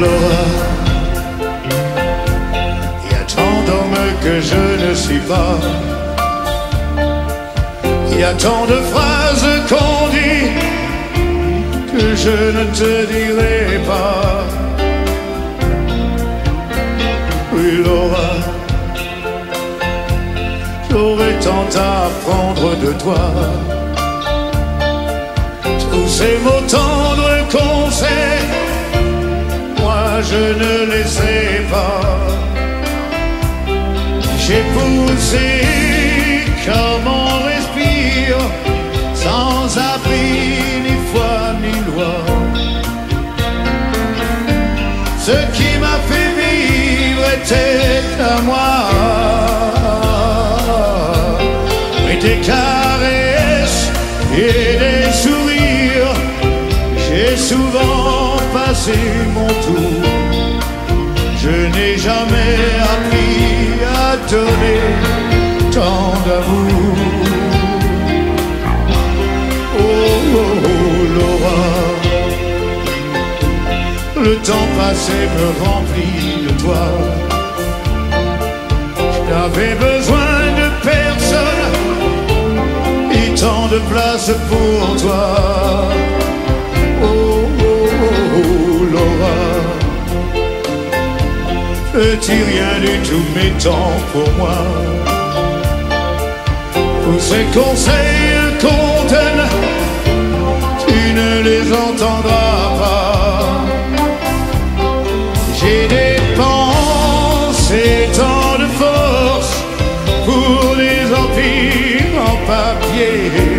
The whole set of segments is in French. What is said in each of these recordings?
l'aura. Il y a tant d'hommes que je ne suis pas. Il y a tant de phrases qu'on dit que je ne te dirai pas. Oui, Laura, j'aurais tant à apprendre de toi. Tous ces mots tant je ne les sais pas. J'ai poussé comme on respire, sans abri ni foi ni loi. Ce qui m'a fait vivre était à moi. Et des caresses et des sourires, j'ai souvent passé mon tour. Je n'ai jamais appris à donner tant d'amour. Oh, oh, oh, Laura, le temps passé me remplit de toi. Je n'avais besoin de personne et tant de place pour toi. Petit rien du tout, mais tant pour moi. Tous ces conseils qu'on donne, tu ne les entendras pas. J'ai dépensé tant de force pour les empires en papier.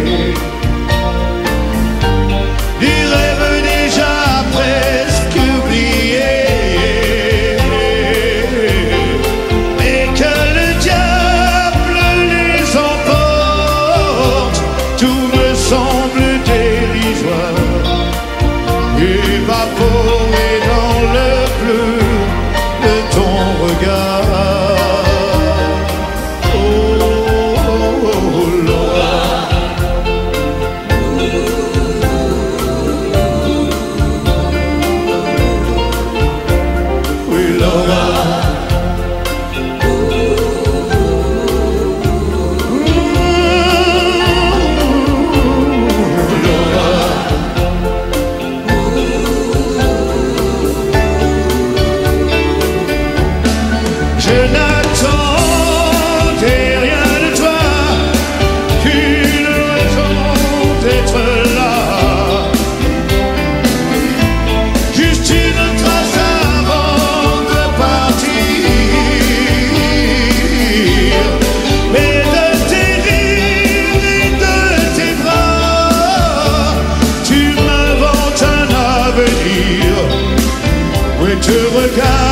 Je n'attendais rien de toi qu'une raison d'être là. Juste une trace avant de partir. Mais de tes rires et de tes bras, tu m'inventes un avenir. Oui, te regarde.